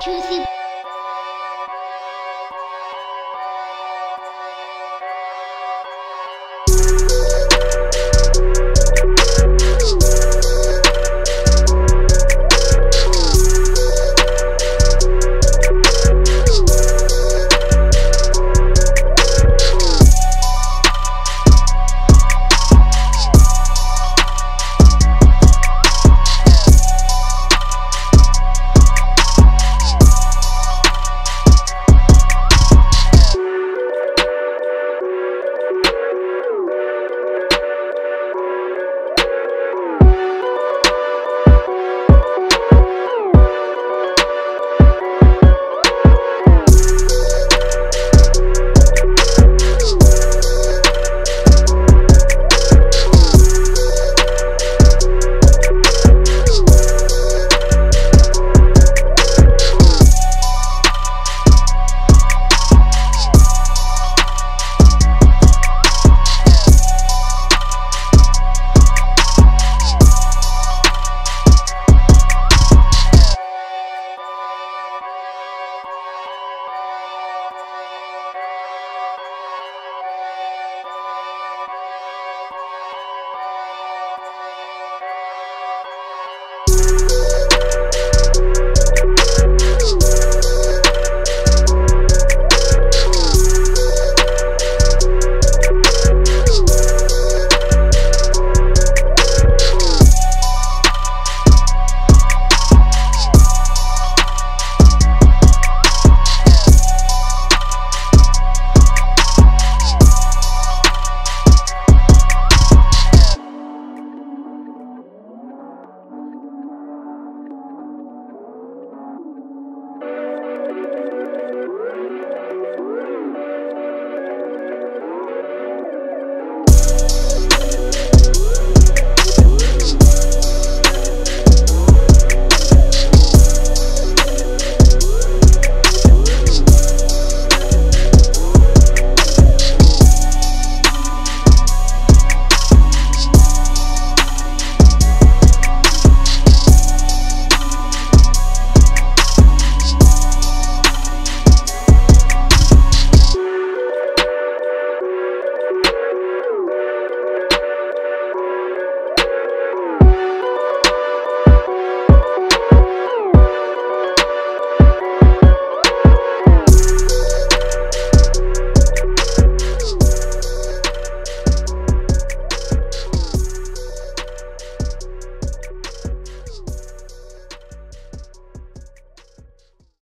Juicy